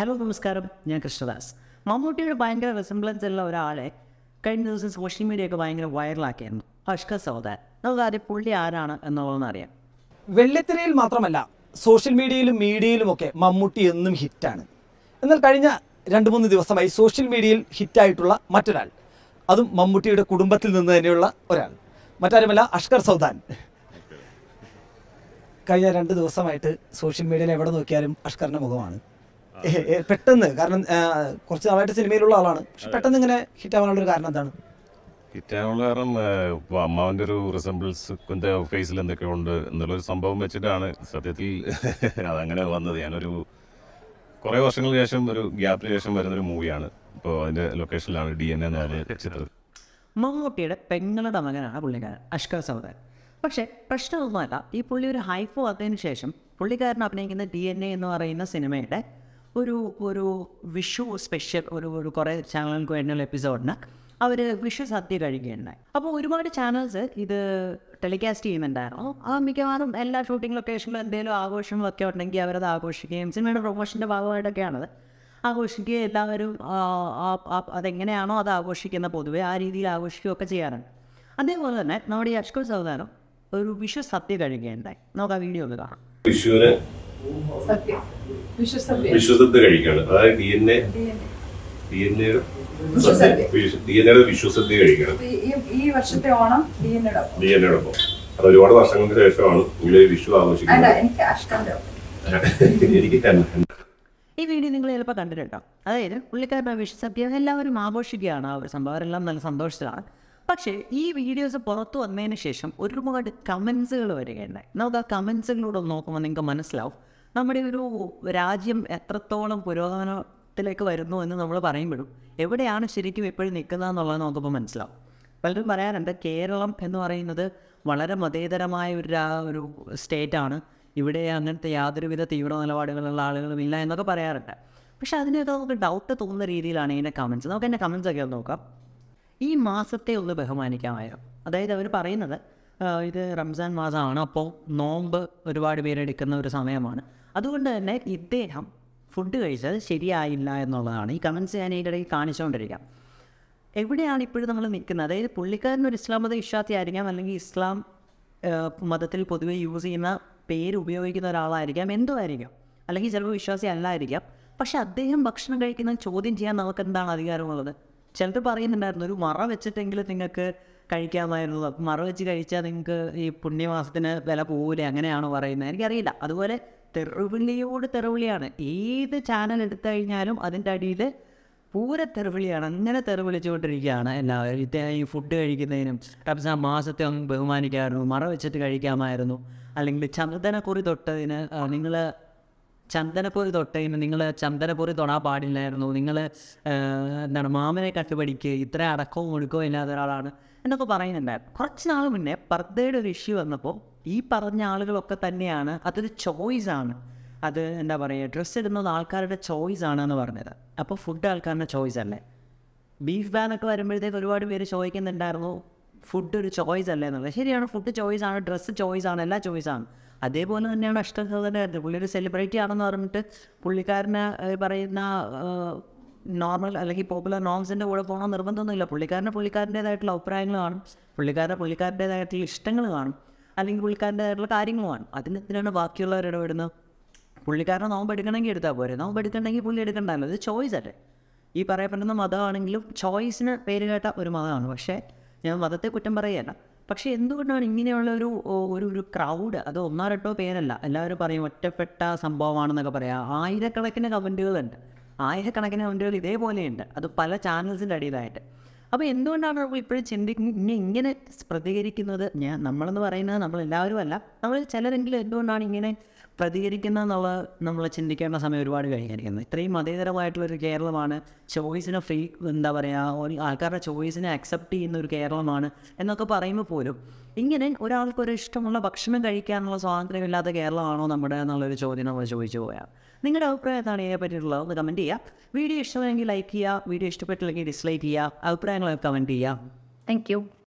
Hello നമസ്കാരം. ഞാൻ കൃഷ്ണദാസ്. മമ്മൂട്ടിയുടെ ഭയങ്കര റെസംബ്ലൻസ് ഉള്ള ഒരാളെ കഴിഞ്ഞ ദിവസം സോഷ്യൽ മീഡിയ ഒക്കെ ഭയങ്കര വൈറലാക്കിയായിരുന്നു അഷ്ക സൗദാൻ. നമുക്ക് ആദ്യം പുള്ളി ആരാണ് എന്നുള്ളതെന്ന് അറിയാം. വെള്ളിത്തിരയിൽ മാത്രമല്ല സോഷ്യൽ മീഡിയയിലും മീഡിയയിലും ഒക്കെ മമ്മൂട്ടി എന്നും ഹിറ്റാണ് എന്നാൽ കഴിഞ്ഞ രണ്ട് മൂന്ന് ദിവസമായി സോഷ്യൽ മീഡിയയിൽ ഹിറ്റായിട്ടുള്ള മറ്റൊരാൾ. അതും മമ്മൂട്ടിയുടെ കുടുംബത്തിൽ നിന്ന് തന്നെയുള്ള ഒരാൾ. മറ്റാരുമല്ല അഷ്കർ സൗദാൻ. കഴിഞ്ഞ രണ്ട് ദിവസമായിട്ട് സോഷ്യൽ മീഡിയയിൽ എവിടെ നോക്കിയാലും അഷ്കറിന്റെ മുഖമാണ്. പെട്ടെന്ന്. കാരണം കുറച്ച് നാളായിട്ട് സിനിമയിലുള്ള ആളാണ്. പക്ഷെ പെട്ടെന്ന് ഇങ്ങനെ ഹിറ്റ് ആവാനുള്ള ഒരു കാരണം എന്താണ്? ഹിറ്റ് ആവാനുള്ള കാരണം അമ്മാവന്റെ ഒരു റിസംബിൾസ് ഫേസിൽ എന്തൊക്കെ ഉണ്ട് എന്നുള്ളൊരു സംഭവം വെച്ചിട്ടാണ് സത്യത്തിൽ അതങ്ങനെ വന്നത്. ഞാനൊരു കുറെ വർഷങ്ങൾക്ക് ശേഷം ഒരു ഗ്യാപ്പിന് ശേഷം വരുന്നൊരു മൂവിയാണ്. ഇപ്പോൾ അതിന്റെ ലൊക്കേഷനിലാണ് ഡി എൻ എന്ന് പറഞ്ഞ ചിത്രം. മമ്മൂട്ടിയുടെ പെങ്ങളുടെ മകനാണ് പുള്ളിക്കാരൻ അഷ്കർ സൗദാൻ പക്ഷേ പ്രശ്നമൊന്നുമല്ല ഈ പുള്ളി ഒരു ഹൈപ്പ് വന്നതിന് ശേഷം പുള്ളിക്കാരൻ അഭിനയിക്കുന്ന ഡി എൻ എ എന്ന് പറയുന്ന സിനിമയുടെ ഒരു ഒരു വിഷു സ്പെഷ്യൽ ഒരു ഒരു കുറേ ചാനലുകൾക്ക് വേണ്ടിയുള്ള എപ്പിസോഡിന് അവർ വിഷു സദ്യ കഴിക്കുകയുണ്ടായി. അപ്പോൾ ഒരുപാട് ചാനൽസ് ഇത് ടെലികാസ്റ്റ് ചെയ്യുന്നുണ്ടായിരുന്നു. ആ മിക്കവാറും എല്ലാ ഷൂട്ടിംഗ് ലൊക്കേഷനിലും എന്തെങ്കിലും ആഘോഷങ്ങളൊക്കെ ഉണ്ടെങ്കിൽ അവരത് ആഘോഷിക്കുകയും സിനിമയുടെ പ്രൊമോഷന്റെ ഭാഗമായിട്ടൊക്കെയാണത്. ആഘോഷിക്കുകയും എല്ലാവരും അതെങ്ങനെയാണോ അത് ആഘോഷിക്കുന്ന പൊതുവെ ആ രീതിയിൽ ആഘോഷിക്കുകയൊക്കെ ചെയ്യാറുണ്ട്. അതേപോലെ തന്നെ നമ്മുടെ ഈ അഷ്കോ സൗദാനം ഒരു വിഷു സദ്യ കഴിക്കുകയുണ്ടായി. നമുക്ക് ആ വീഡിയോ ഒന്ന് കാണാം. വിഷുവിന് സത്യം. വിശ്വസത്യം. വിശ്വസത്ത് കഴിക്കുകയാണ് അതായത് D N A D N A D N എയുടെ വിശ്വസദ്യ കഴിക്കണം. ഈ- വർഷത്തെ Onam D N D N എയോടൊപ്പം അത് ഒരുപാട് വർഷങ്ങൾക്ക് ശേഷമാണ് നിങ്ങൾ ഈ വിഷു ആഘോഷിക്കുന്നത്. എനിക്ക് ഈ വീഡിയോ നിങ്ങൾ ചിലപ്പോൾ കണ്ടിട്ടുണ്ടോ അതായത് പുള്ളിക്കാരുടെ വിഷുസദ്യ എല്ലാവരും ആഘോഷിക്കുകയാണ്. ആ ഒരു സംഭവം അവരെല്ലാം നല്ല സന്തോഷത്തിലാണ്. പക്ഷേ ഈ വീഡിയോസ് പുറത്തു വന്നതിന് ശേഷം ഒരുപാട് കമൻസുകൾ വരികയുണ്ടായി. നമുക്ക് ആ കമൻസുകളോട് നോക്കുമ്പോൾ നിങ്ങൾക്ക് മനസ്സിലാവും. നമ്മുടെ ഒരു രാജ്യം എത്രത്തോളം പുരോഗമനത്തിലേക്ക് വരുന്നു എന്ന് നമ്മൾ പറയുമ്പോഴും എവിടെയാണ് ശരിക്കും എപ്പോഴും നിൽക്കുന്നത് എന്നുള്ളത് നമുക്കിപ്പോൾ മനസ്സിലാവും. പലരും പറയാറുണ്ട് കേരളം എന്ന് പറയുന്നത് വളരെ മതേതരമായ ഒരു ഒരു സ്റ്റേറ്റാണ്. ഇവിടെ അങ്ങനത്തെ യാതൊരുവിധ തീവ്ര നിലപാടുകളുള്ള ആളുകളും ഇല്ല എന്നൊക്കെ പറയാറുണ്ട്. പക്ഷെ അതിനൊക്കെ നമുക്ക് ഡൗട്ട് തോന്നുന്ന രീതിയിലാണ് ഇതിന്റെ കമൻസ് നമുക്ക് എന്റെ കമൻസ് ഒക്കെ ഒന്ന് നോക്കാം. ഈ മാസത്തെ ഒന്ന് ബഹുമാനിക്കാമായിരുന്നു അതായത് അവർ പറയുന്നത് ഇത് റംസാൻ മാസമാണ്. അപ്പോൾ നോമ്പ് ഒരുപാട് പേരെടുക്കുന്ന ഒരു സമയമാണ്. അതുകൊണ്ട് തന്നെ ഇദ്ദേഹം ഫുഡ് കഴിച്ചത് ശരിയായില്ല എന്നുള്ളതാണ്. ഈ കമൻസ് ഞാൻ ഇതിന്റെ ഇടയിൽ കാണിച്ചുകൊണ്ടിരിക്കാം. എവിടെയാണ് ഇപ്പോഴും നമ്മൾ നിൽക്കുന്നത്? അതായത് പുള്ളിക്കാരൻ ഒരു ഇസ്ലാം മത വിശ്വാസി ആയിരിക്കാം അല്ലെങ്കിൽ ഇസ്ലാം മതത്തിൽ പൊതുവെ യൂസ് ചെയ്യുന്ന പേര് ഉപയോഗിക്കുന്ന ഒരാളായിരിക്കാം എന്തോ ആയിരിക്കാം. അല്ലെങ്കിൽ ചിലപ്പോൾ വിശ്വാസി അല്ലായിരിക്കാം. പക്ഷെ അദ്ദേഹം ഭക്ഷണം കഴിക്കുന്ന ചോദ്യം ചെയ്യാൻ നമുക്ക് എന്താണ് അധികാരമുള്ളത്? ചിലർ പറയുന്നുണ്ടായിരുന്നു ഒരു മറ വെച്ചിട്ടെങ്കിലും നിങ്ങൾക്ക് കഴിക്കാമായിരുന്നു. മറ വെച്ച് കഴിച്ചാൽ നിങ്ങൾക്ക് ഈ പുണ്യമാസത്തിന് വില പോകില്ലേ അങ്ങനെയാണോ പറയുന്നത്. എനിക്കറിയില്ല. അതുപോലെ തെറുവിളിയോട് തെറുവിളിയാണ്. ഏത് ചാനൽ എടുത്തു കഴിഞ്ഞാലും അതിന്റെ അടിയിൽ പൂര തെറുവിളിയാണ്. അങ്ങനെ തെറുവിളിച്ചുകൊണ്ടിരിക്കുകയാണ് എല്ലാവരും. ഈ ഫുഡ് കഴിക്കുന്നതിനും റംസാൻ മാസത്തെ അങ്ങ് ബഹുമാനിക്കാമായിരുന്നു മറ വെച്ചിട്ട് കഴിക്കാമായിരുന്നു. അല്ലെങ്കിൽ ചന്ദനക്കുറി തൊട്ടതിന് നിങ്ങൾ ചന്ദനപ്പൊരി തൊട്ടതിന് നിങ്ങൾ ചന്ദനപ്പൊരി തൊടാൻ പാടില്ലായിരുന്നു. നിങ്ങൾ എന്താണ് മാമനെ കട്ടുപടിക്ക് ഇത്ര അടക്കവും ഒഴുക്കവും ഇല്ലാത്ത ഒരാളാണ് എന്നൊക്കെ പറയുന്നുണ്ടായിരുന്നു. കുറച്ച് നാൾ മുന്നേ പർദ്ദയുടെ ഒരു ഇഷ്യൂ വന്നപ്പോൾ ഈ പറഞ്ഞ ആളുകളൊക്കെ തന്നെയാണ്. അതൊരു ചോയ്സാണ് അത് എന്താ പറയുക ഡ്രസ്സ് ഇടുന്നത് ആൾക്കാരുടെ ചോയ്സ് ആണെന്ന് പറഞ്ഞത്. അപ്പോൾ ഫുഡ് ആൾക്കാരുടെ ചോയ്സ് അല്ലേ? ബീഫ് ബാനൊക്കെ വരുമ്പോഴത്തേക്ക് ഒരുപാട് പേര് ചോദിക്കുന്നുണ്ടായിരുന്നു ഫുഡ് ഒരു ചോയ്സ് അല്ല എന്നുള്ളത്. ശരിയാണ് ഫുഡ് ചോയ്സ് ആണ് ഡ്രസ്സ് ചോയ്സ് ആണ് എല്ലാ ചോയ്സ് ആണ്. അതേപോലെ തന്നെയാണ് അഷ്ടസഹോദരന്റെ കാര്യത്തിൽ പുള്ളി ഒരു സെലിബ്രിറ്റി ആണെന്ന് പറഞ്ഞിട്ട് പുള്ളിക്കാരനെ പറയുന്ന നോർമൽ അല്ലെങ്കിൽ പോപ്പുലർ നോംസിന്റെ കൂടെ പോകണം നിർബന്ധമൊന്നുമില്ല. പുള്ളിക്കാരന്റെ പുള്ളിക്കാരന്റേതായിട്ടുള്ള അഭിപ്രായങ്ങൾ കാണും. പുള്ളിക്കാരന് പുള്ളിക്കാരന്റേതായിട്ടുള്ള ഇഷ്ടങ്ങൾ കാണും. അല്ലെങ്കിൽ പുള്ളിക്കാരന്റേതായിട്ടുള്ള കാര്യങ്ങൾ കാണും. അതിനെന്തിനാണ് ബാക്കിയുള്ളവർ ഇടപെടുന്നത്? പുള്ളിക്കാരനെ നോമ്പ് എടുക്കണമെങ്കിൽ എടുത്താൽ പോരെ. നോമ്പ് എടുക്കണമെങ്കിൽ പുള്ളി എടുക്കണ്ടല്ലോ. ഇത് ചോയ്സ് അല്ലേ? ഈ പറയപ്പെടുന്ന മതമാണെങ്കിലും ചോയ്സിന് പേര് കേട്ട ഒരു മതമാണ്. പക്ഷേ ഞാൻ മതത്തെ കുറ്റം പറയുകയല്ല പക്ഷേ എന്തുകൊണ്ടാണ് ഇങ്ങനെയുള്ള ഒരു ഒരു ഒരു ക്രൗഡ് അത് ഒന്നോ രണ്ടോ പേരല്ല എല്ലാവരും പറയും ഒറ്റപ്പെട്ട സംഭവമാണെന്നൊക്കെ പറയാം. ആയിരക്കണക്കിന് കമന്റുകളുണ്ട്. ആയിരക്കണക്കിന് കമന്റുകൾ ഇതേപോലെയുണ്ട്. അത് പല ചാനൽസിന്റെ അടിയിലായിട്ട്. അപ്പോൾ എന്തുകൊണ്ടാണ് നമ്മൾ ഇപ്പോഴും ചിന്തിക്കുന്നത് ഇങ്ങനെ പ്രതികരിക്കുന്നത്? ഞാൻ നമ്മളെന്ന് പറയുന്നത് നമ്മളെല്ലാവരും അല്ല നമ്മൾ ചിലരെങ്കിലും എന്തുകൊണ്ടാണ് ഇങ്ങനെ പ്രതികരിക്കുന്നത് എന്നുള്ള നമ്മൾ ചിന്തിക്കേണ്ട സമയം ഒരുപാട് കഴിഞ്ഞിരിക്കുന്നത് ഇത്രയും മതേതരമായിട്ടുള്ളൊരു കേരളമാണ്. ചോയ്സിനെ ഫ്രീ എന്താ പറയുക ആൾക്കാരുടെ ചോയ്സിനെ അക്സെപ്റ്റ് ചെയ്യുന്ന ഒരു കേരളമാണ് എന്നൊക്കെ പറയുമ്പോൾ പോലും ഇങ്ങനെ ഒരാൾക്കൊരു ഇഷ്ടമുള്ള ഭക്ഷണം കഴിക്കാനുള്ള സ്വാതന്ത്ര്യമില്ലാത്ത കേരളമാണോ നമ്മുടെ എന്നുള്ളൊരു ചോദ്യം നമ്മൾ ചോദിച്ചു പോയാൽ നിങ്ങളുടെ അഭിപ്രായം എന്താണ്? ഇതിനെ പറ്റിയിട്ടുള്ളത്? ഒന്ന് കമന്റ് ചെയ്യുക വീഡിയോ ഇഷ്ടമായെങ്കിൽ ലൈക്ക് ചെയ്യുക വീഡിയോ ഇഷ്ടപ്പെട്ടില്ലെങ്കിൽ ഡിസ്ലൈക്ക് ചെയ്യുക അഭിപ്രായങ്ങൾ കമന്റ് ചെയ്യുക താങ്ക് യു